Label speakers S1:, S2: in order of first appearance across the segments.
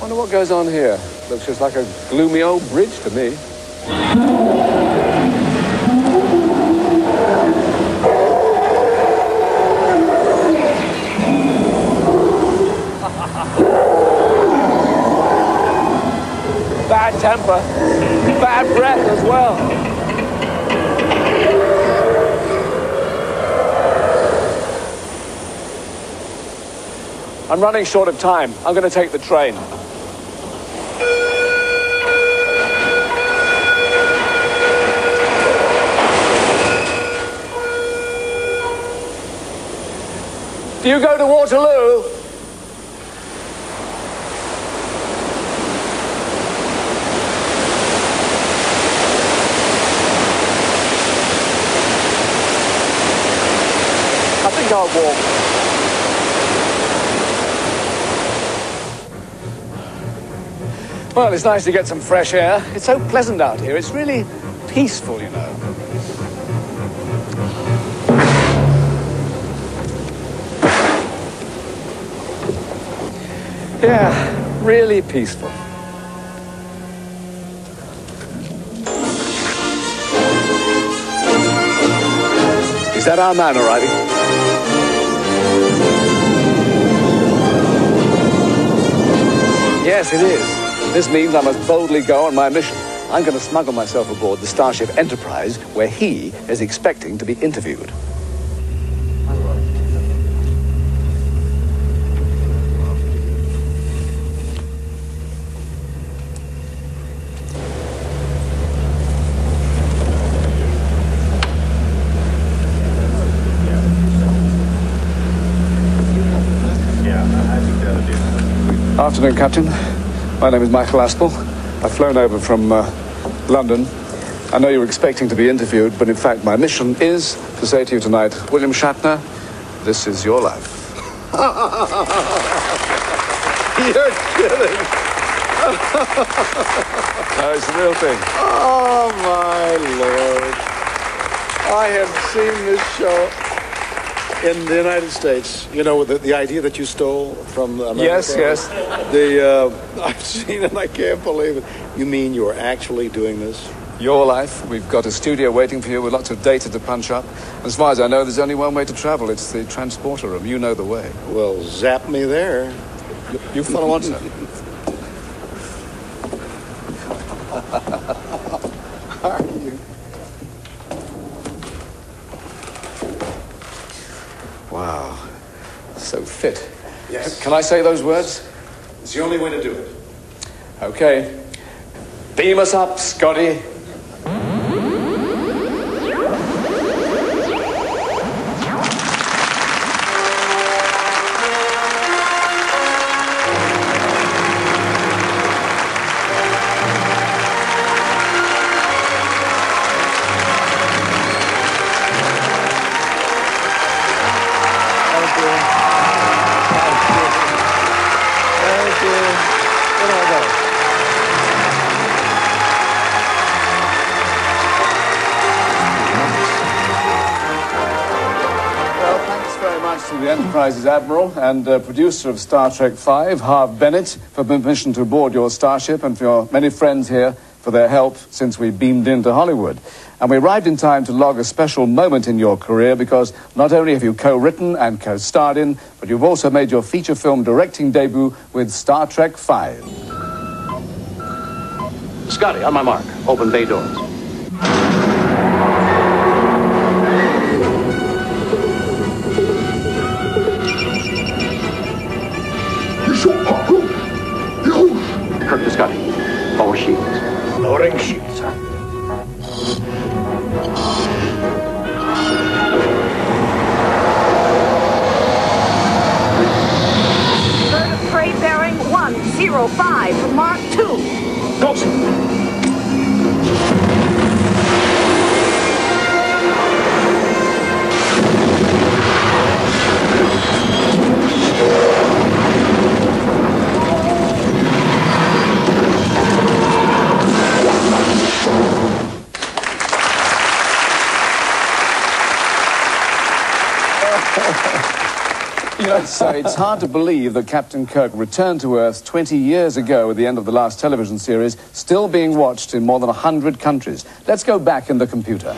S1: I wonder what goes on here. Looks just like a gloomy old bridge to me. Bad temper. Bad breath as well. I'm running short of time. I'm going to take the train. You go to Waterloo? I think I'll walk. Well, it's nice to get some fresh air. It's so pleasant out here. It's really peaceful, you know. Yeah, really peaceful. Is that our man arriving? Yes, it is. This means I must boldly go on my mission. I'm going to smuggle myself aboard the Starship Enterprise, where he is expecting to be interviewed. Good afternoon, Captain. My name is Michael Aspel. I've flown over from uh, London. I know you were expecting to be interviewed, but in fact, my mission is to say to you tonight, William Shatner, this is your life.
S2: You're kidding.
S1: No, it's the real thing.
S2: Oh, my Lord. I have seen this show in the United States. You know, the, the idea that you stole from America.
S1: Yes, yes.
S2: The, uh, I've seen it, I can't believe it. You mean you're actually doing this?
S1: Your life. We've got a studio waiting for you with lots of data to punch up. As far as I know, there's only one way to travel. It's the transporter room. You know the way.
S2: Well, zap me there.
S1: You, follow on, sir.
S2: Are you?
S1: Wow. So fit.
S2: Yes.
S1: Can I say those words?
S2: It's the only way to do it.
S1: Okay. Beam us up, Scotty. Enterprise's Admiral and uh, producer of Star Trek V, Harve Bennett, for permission to board your starship and for your many friends here for their help since we beamed into Hollywood. And we arrived in time to log a special moment in your career because not only have you co-written and co-starred in, but you've also made your feature film directing debut with Star Trek V.
S3: Scotty, on my mark. Open bay doors.
S2: Sir.
S4: Bird of prey bearing 105 for Mark 2.
S2: Go,
S1: it's hard to believe that Captain Kirk returned to Earth 20 years ago at the end of the last television series, still being watched in more than 100 countries. Let's go back in the computer.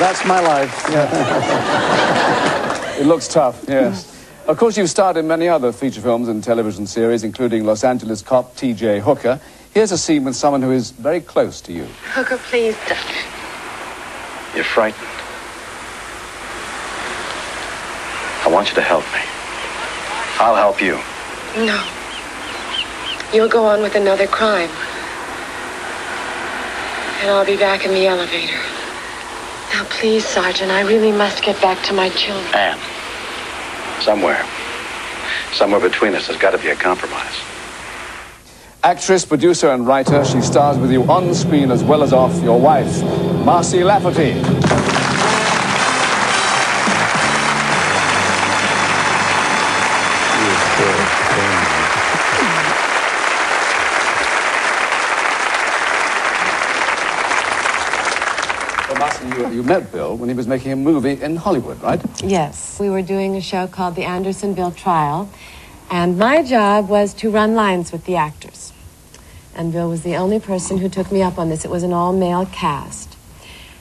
S2: That's my life.
S1: It looks tough, yes. Of course, you've starred in many other feature films and television series, including Los Angeles cop T.J. Hooker. Here's a scene with someone who is very close to you.
S5: Hooker, please.
S3: You're frightened. I want you to help me. I'll help you.
S5: No. You'll go on with another crime. And I'll be back in the elevator. Now, please, Sergeant, I really must get back to my children.
S3: Anne, somewhere, somewhere between us, there's got to be a compromise.
S1: Actress, producer, and writer, she stars with you on screen as well as off, your wife, Marcy Lafferty. You, met Bill when he was making a movie in Hollywood, right?
S5: Yes. We were doing a show called The Andersonville Trial, and my job was to run lines with the actors. And Bill was the only person who took me up on this. It was an all male cast.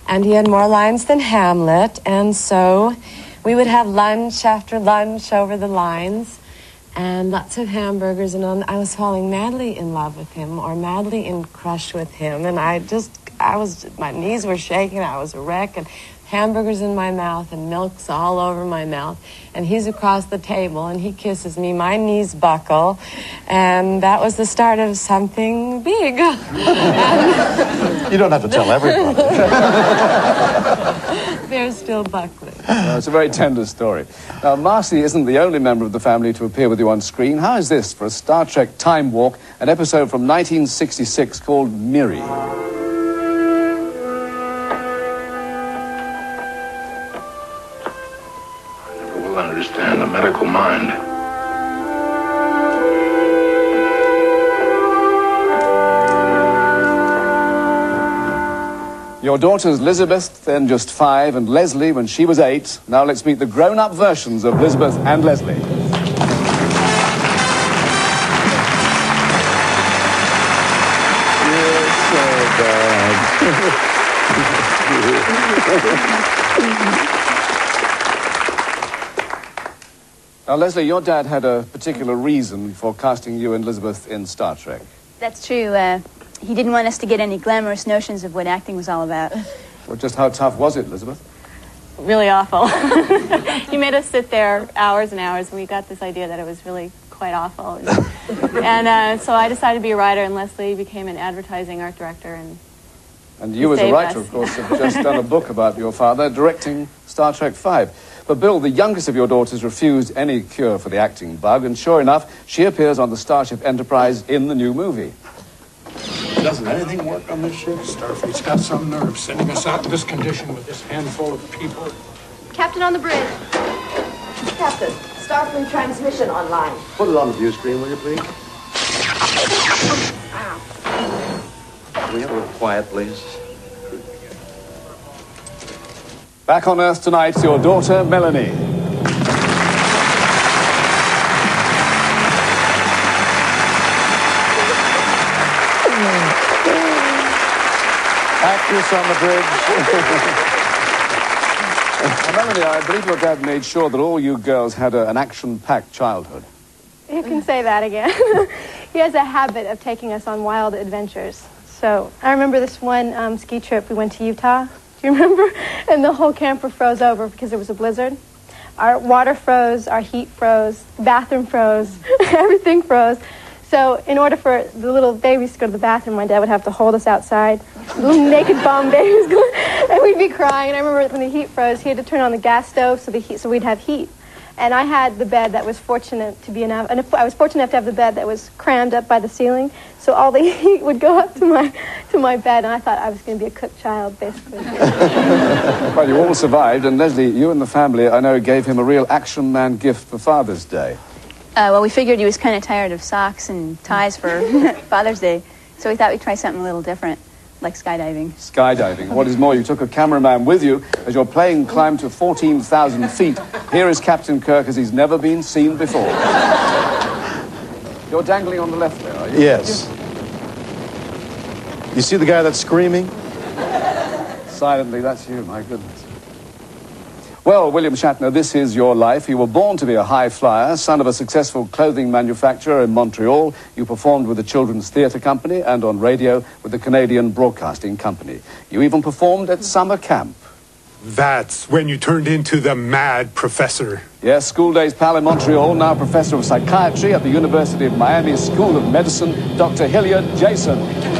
S5: And he had more lines than Hamlet, and so we would have lunch after lunch over the lines and lots of hamburgers and. I was falling madly in love with him or madly in crush with him, and I just, I was, my knees were shaking, I was a wreck, and hamburgers in my mouth and milk's all over my mouth. And he's across the table and he kisses me, my knees buckle, and that was the start of something big.
S2: You don't have to tell everybody.
S5: They're still buckling.
S1: Uh, it's a very tender story. Now, Marcy isn't the only member of the family to appear with you on screen. How is this for a Star Trek Time Walk, an episode from 1966 called Miri?
S6: Medical mind.
S1: Your daughters Elizabeth, then just five, and Leslie when she was eight. Now let's meet the grown-up versions of Elizabeth and Leslie. Now, Leslie, your dad had a particular reason for casting you and Elizabeth in Star Trek.
S7: That's true. Uh, he didn't want us to get any glamorous notions of what acting was all about.
S1: Well, just how tough was it, Elizabeth?
S8: really awful. he made us sit there hours and hours, and we got this idea that it was really quite awful. And, and uh, so I decided to be a writer, and Leslie became an advertising art director. And
S1: And you,
S8: To
S1: as a writer,
S8: us.
S1: of course, have just done a book about your father directing Star Trek V. But Bill, the youngest of your daughters, refused any cure for the acting bug, and sure enough, she appears on the Starship Enterprise in the new movie.
S2: Doesn't anything work on this ship?
S9: Starfleet's got some nerve sending us out in this condition with this handful of people.
S4: Captain on the bridge.
S10: Captain, Starfleet transmission online.
S3: Put it on the view screen, will you, please? Ah. Can we have a little quiet, please?
S1: Back on Earth tonight, your daughter, Melanie.
S2: Actress on the bridge.
S1: Melanie, I believe your dad made sure that all you girls had a, an action-packed childhood.
S8: you can say that again. he has a habit of taking us on wild adventures. So I remember this one um, ski trip we went to Utah. Do you remember? And the whole camper froze over because there was a blizzard. Our water froze, our heat froze, bathroom froze, everything froze. So in order for the little babies to go to the bathroom, my dad would have to hold us outside. Little naked bum babies, and we'd be crying. And I remember when the heat froze, he had to turn on the gas stove so the heat, so we'd have heat. And I had the bed that was fortunate to be enough, and I was fortunate enough to have the bed that was crammed up by the ceiling, so all the heat would go up to my to my bed, and I thought I was going to be a cook child, basically.
S1: Well, you all survived, and Leslie, you and the family, I know, gave him a real action man gift for Father's Day.
S7: Uh, well, we figured he was kind of tired of socks and ties for Father's Day, so we thought we'd try something a little different, like skydiving.
S1: Skydiving. What is more, you took a cameraman with you as your plane climbed to 14,000 feet. Here is Captain Kirk as he's never been seen before. You're dangling on the left there, are you?
S2: Yes. You see the guy that's screaming?
S1: Silently, that's you, my goodness. Well, William Shatner, this is your life. You were born to be a high flyer, son of a successful clothing manufacturer in Montreal. You performed with the Children's Theatre Company and on radio with the Canadian Broadcasting Company. You even performed at summer camp.
S11: That's when you turned into the mad professor.
S1: Yes, school days pal in Montreal, now professor of psychiatry at the University of Miami School of Medicine, Dr. Hilliard Jason.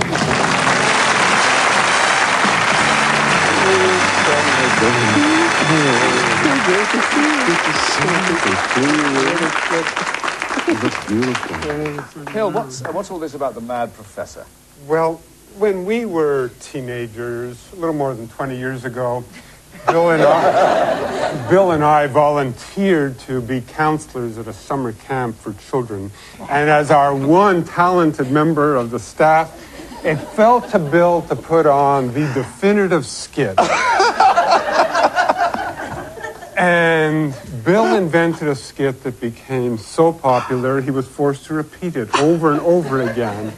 S1: Hill, what's, uh, what's all this about the mad professor?
S11: Well, when we were teenagers, a little more than 20 years ago, Bill and I, Bill and I volunteered to be counselors at a summer camp for children. And as our one talented member of the staff, it fell to Bill to put on the definitive skit. And Bill invented a skit that became so popular he was forced to repeat it over and over again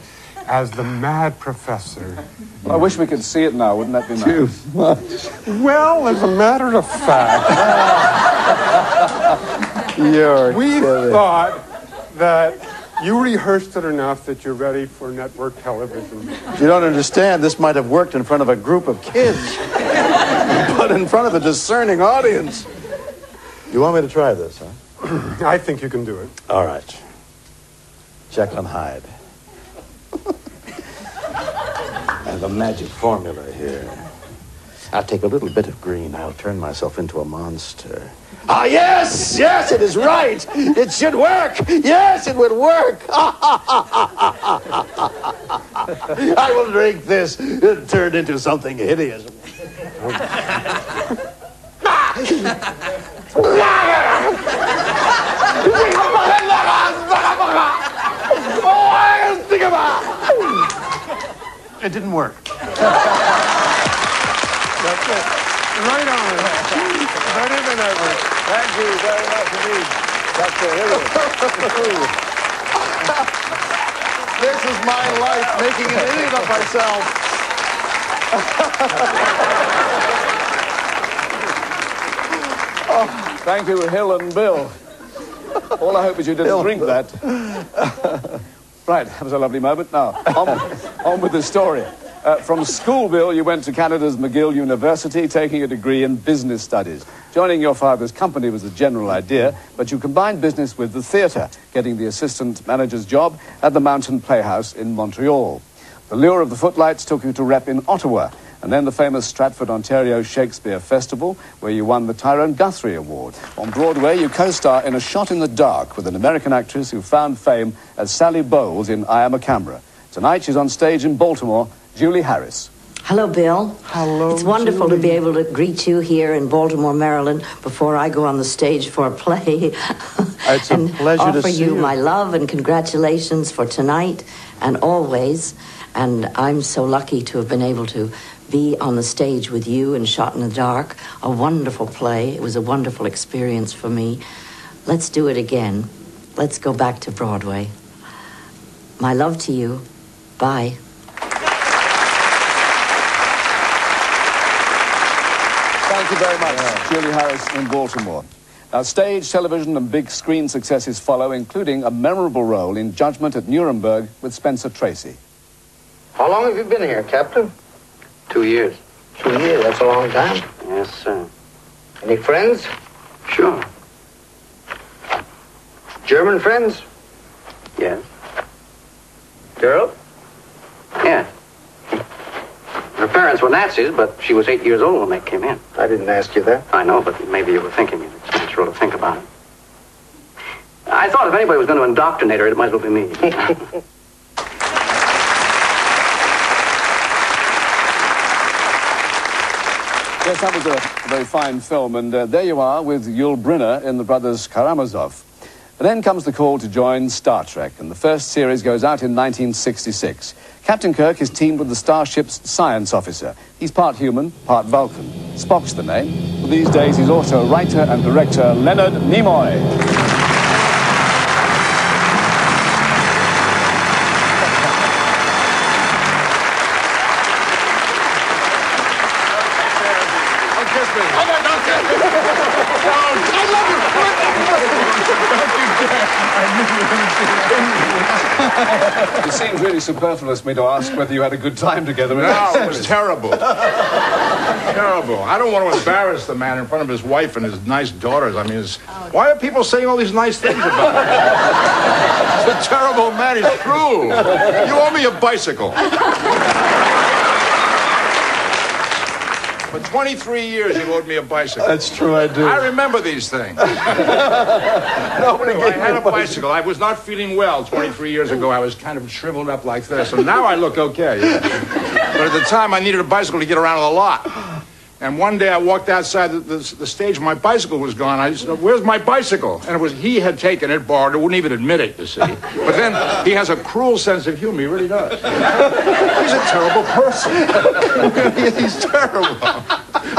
S11: as the mad professor.
S1: I wish we could see it now, wouldn't that be nice?
S11: Well, as a matter of fact,
S2: You're
S11: we
S2: kidding.
S11: thought that you rehearsed it enough that you're ready for network television.
S2: You don't understand. This might have worked in front of a group of kids, but in front of a discerning audience. You want me to try this, huh?
S11: I think you can do it.
S2: All right. Jekyll and Hyde. I have a magic formula here. I'll take a little bit of green. I'll turn myself into a monster. Ah, yes, yes, it is right. It should work. Yes, it would work. I will drink this and turn into something hideous. It didn't work.
S11: That's it. Right on. Right in the network.
S1: Thank you very much indeed, Dr. Hilliard.
S2: This is my life, making an idiot of myself.
S1: Thank you, Hill and Bill. All I hope is you didn't drink that. right, that was a lovely moment. Now, on, on with the story. Uh, from Schoolville, you went to Canada's McGill University, taking a degree in business studies. Joining your father's company was a general idea, but you combined business with the theatre, getting the assistant manager's job at the Mountain Playhouse in Montreal. The lure of the footlights took you to rep in Ottawa, and then the famous Stratford, Ontario Shakespeare Festival, where you won the Tyrone Guthrie Award. On Broadway, you co-star in A Shot in the Dark with an American actress who found fame as Sally Bowles in I Am a Camera. Tonight, she's on stage in Baltimore, Julie Harris.
S12: Hello, Bill.
S11: Hello,
S12: It's wonderful to be able to greet you here in Baltimore, Maryland, before I go on the stage for a play.
S2: It's a
S12: and
S2: pleasure to
S12: offer
S2: see
S12: you
S2: you.
S12: my love and congratulations for tonight and always. And I'm so lucky to have been able to be on the stage with you in Shot in the Dark. A wonderful play. It was a wonderful experience for me. Let's do it again. Let's go back to Broadway. My love to you. Bye.
S1: Thank you very much, Julie Harris in Baltimore. Now, stage, television, and big screen successes follow, including a memorable role in Judgment at Nuremberg with Spencer Tracy.
S13: How long have you been here, Captain?
S3: Two years.
S13: Two years. That's a long time.
S3: Yes, sir.
S13: Any friends?
S3: Sure.
S13: German friends?
S3: Yes.
S13: Girl?
S3: Yes. Her parents were Nazis, but she was eight years old when they came in.
S13: I didn't ask you that.
S3: I know, but maybe you were thinking it. It's natural to think about it.
S13: I thought if anybody was going to indoctrinate her, it might as well be me.
S1: Yes, that was a very fine film, and uh, there you are with Yul Brynner in The Brothers Karamazov. And then comes the call to join Star Trek, and the first series goes out in 1966. Captain Kirk is teamed with the starship's science officer. He's part human, part Vulcan. Spock's the name. These days, he's also writer and director Leonard Nimoy. It seems really superfluous me to ask whether you had a good time together.
S6: No, it was terrible. terrible. I don't want to embarrass the man in front of his wife and his nice daughters. I mean, it's, why are people saying all these nice things about him? He's a terrible man. He's cruel. You owe me a bicycle. For 23 years, you owed me a bicycle.
S1: That's true, I do.
S6: I remember these things.
S1: Nobody
S6: I
S1: gave
S6: had
S1: me
S6: a bicycle. I was not feeling well 23 years ago. I was kind of shriveled up like this. And now I look okay. But at the time, I needed a bicycle to get around a lot. And one day I walked outside the, the, the stage, my bicycle was gone. I said, Where's my bicycle? And it was he had taken it, borrowed it, wouldn't even admit it, you see. But then he has a cruel sense of humor, he really does. He's a terrible person. He's terrible.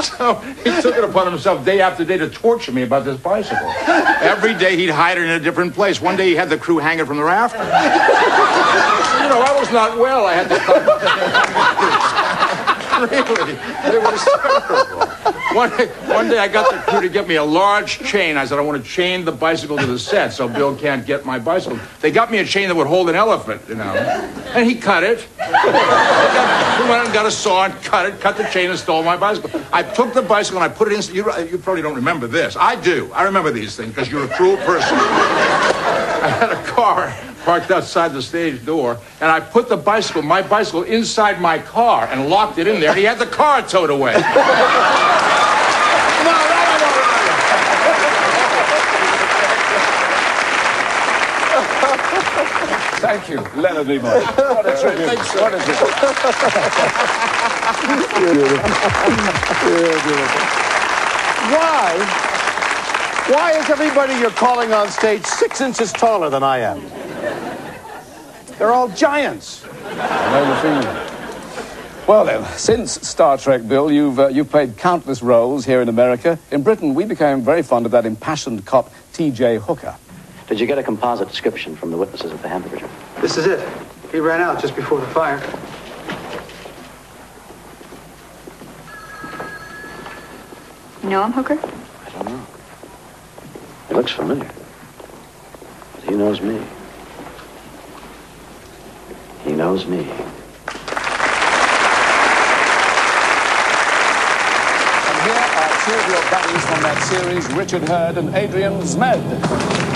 S6: So he took it upon himself day after day to torture me about this bicycle. Every day he'd hide it in a different place. One day he had the crew hang it from the rafters. You know, I was not well. I had to. really, it was terrible. One day, one day I got the crew to get me a large chain. I said, I want to chain the bicycle to the set so Bill can't get my bicycle. They got me a chain that would hold an elephant, you know. And he cut it. He went and got a saw and cut it, cut the chain and stole my bicycle. I took the bicycle and I put it in. You, you probably don't remember this. I do. I remember these things because you're a cruel person. I had a car parked outside the stage door, and I put the bicycle, my bicycle, inside my car and locked it in there, and he had the car towed away.
S1: Thank you, Leonard Nimoy. What a tribute. What a
S2: Why? Why is everybody you're calling on stage six inches taller than I am? They're all giants.
S1: I know the feeling. Well then, since Star Trek, Bill, you've uh, you've played countless roles here in America. In Britain, we became very fond of that impassioned cop, T.J. Hooker.
S13: Did you get a composite description from the witnesses at the hamburger?
S14: This is it. He ran out just before the fire.
S7: You know him, Hooker?
S13: I don't know. He looks familiar. But he knows me. Knows me.
S1: And here are two of your buddies from that series, Richard Herd and Adrian Zmed.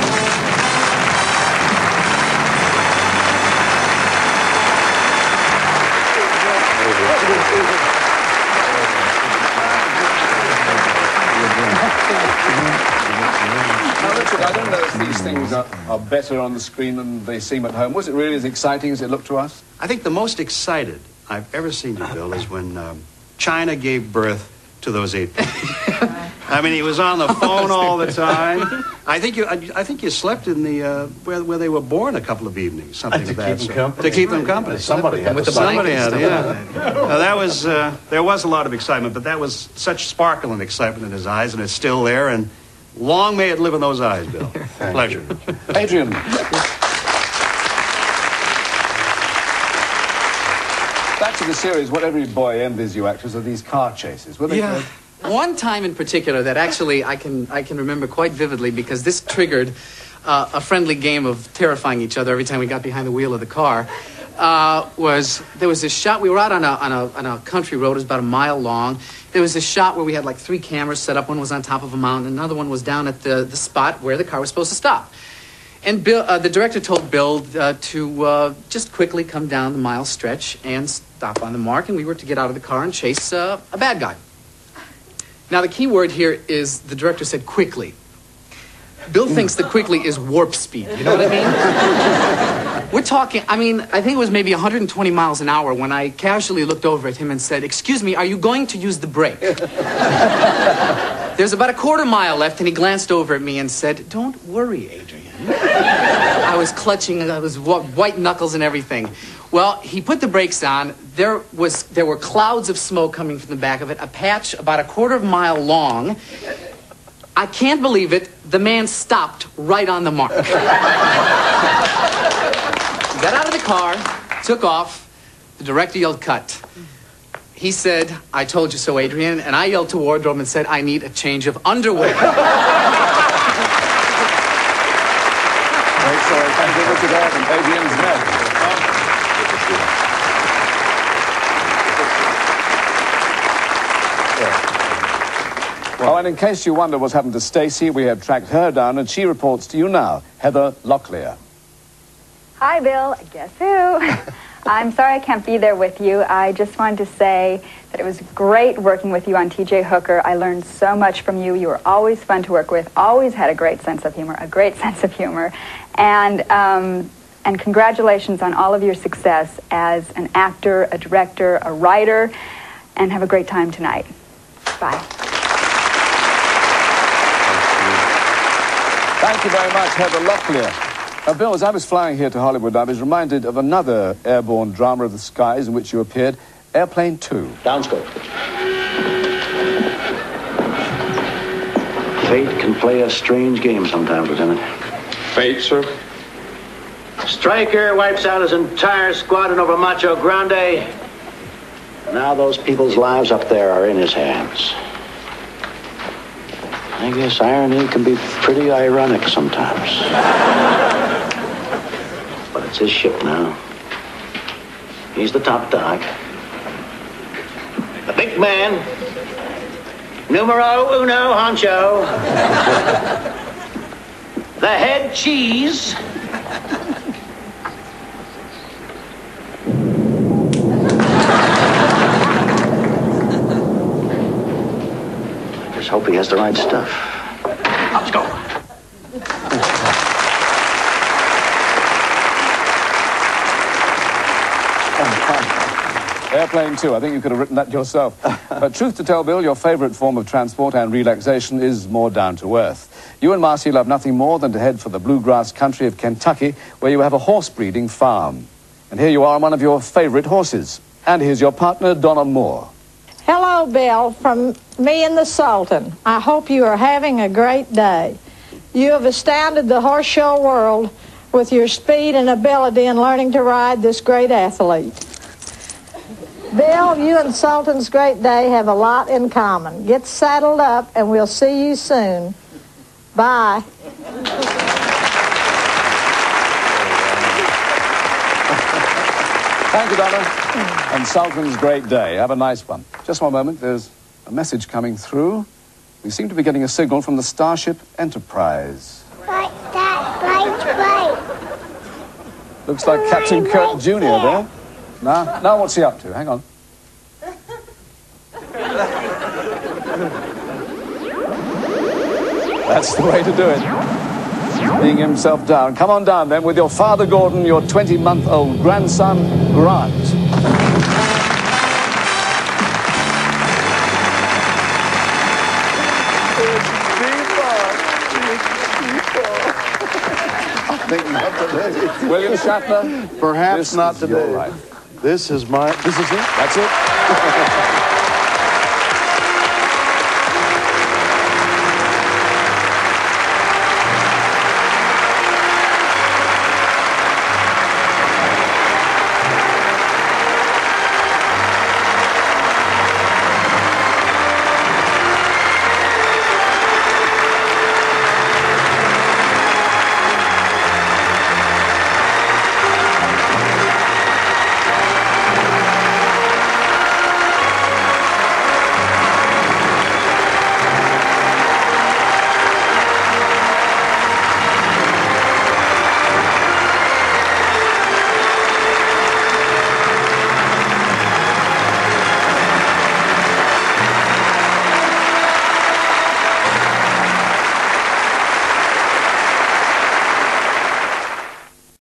S1: Things are, are better on the screen than they seem at home. Was it really as exciting as it looked to us?
S15: I think the most excited I've ever seen you, Bill, is when um, China gave birth to those eight babies. I mean, he was on the phone all the time. I think you, I, I think you slept in the uh, where, where they were born a couple of evenings, something
S2: To
S15: of that
S2: keep them
S15: sort.
S2: company.
S15: To keep them company.
S2: Somebody had
S15: with
S2: to
S15: the somebody had,
S2: sleep.
S15: yeah. Now, that was uh, there was a lot of excitement, but that was such sparkle and excitement in his eyes, and it's still there. And long may it live in those eyes, Bill. Pleasure.
S1: Adrian. Back to the series, what every boy envies you actors are these car chases. Were they
S16: Yeah.
S1: good?
S16: One time in particular that actually I can I can remember quite vividly because this triggered uh, a friendly game of terrifying each other every time we got behind the wheel of the car. Uh, was there was this shot we were out on a, on a on a country road it was about a mile long there was this shot where we had like three cameras set up one was on top of a mountain another one was down at the, the spot where the car was supposed to stop and Bill, uh, the director told Bill uh, to uh, just quickly come down the mile stretch and stop on the mark, and we were to get out of the car and chase uh, a bad guy. Now, the key word here is the director said quickly. Bill thinks that quickly is warp speed. You know what I mean? We're talking, I mean, I think it was maybe 120 miles an hour when I casually looked over at him and said, Excuse me, are you going to use the brake? There's about a quarter mile left, and he glanced over at me and said, Don't worry, Adrian. I was clutching, I was white knuckles and everything. Well, he put the brakes on. There was there were clouds of smoke coming from the back of it, a patch about a quarter of a mile long. I can't believe it. The man stopped right on the mark. Got out of the car, took off. The director yelled, cut. He said, I told you so, Adrian. And I yelled to wardrobe and said, I need a change of underwear.
S1: Great story. Thank you, Richard Herd and Adrian Zmed. Oh, and in case you wonder what's happened to Stacy, we have tracked her down, and she reports to you now, Heather Locklear.
S17: Hi, Bill. Guess who? I'm sorry I can't be there with you. I just wanted to say that it was great working with you on TJ Hooker. I learned so much from you. You were always fun to work with, always had a great sense of humor, a great sense of humor. And, um, and congratulations on all of your success as an actor, a director, a writer, and have a great time tonight. Bye.
S1: Thank you very much, Heather Locklear. Now, Bill, as I was flying here to Hollywood, I was reminded of another airborne drama of the skies in which you appeared, Airplane 2.
S13: Downscope. Fate can play a strange game sometimes, Lieutenant.
S3: Fate, sir?
S13: Stryker wipes out his entire squadron over Macho Grande. Now those people's lives up there are in his hands. I guess irony can be pretty ironic sometimes. his ship now. He's the top dog. The big man. Numero uno honcho. the head cheese. Just hope he has the right stuff. Let's go.
S1: Airplane 2, I think you could have written that yourself. but truth to tell, Bill, your favourite form of transport and relaxation is more down to earth. You and Marcy love nothing more than to head for the bluegrass country of Kentucky, where you have a horse breeding farm. And here you are on one of your favourite horses. And here's your partner, Donna Moore.
S18: Hello, Bill, from me and the Sultan. I hope you are having a great day. You have astounded the horse show world with your speed and ability in learning to ride this great athlete. Bill, you and Sultan's Great Day have a lot in common. Get saddled up, and we'll see you soon. Bye.
S1: Thank you, Donna. And Sultan's great day. Have a nice one. Just one moment. There's a message coming through. We seem to be getting a signal from the Starship Enterprise.
S19: Like that, like, like.
S1: Looks like Captain Kirk Jr. there. Now, now what's he up to? Hang on. That's the way to do it. Being himself down. Come on down then with your father Gordon, your 20 month old grandson Grant.
S2: I think not today.
S1: William Shatner?
S2: Perhaps not today. This is my. This is it.
S1: That's it.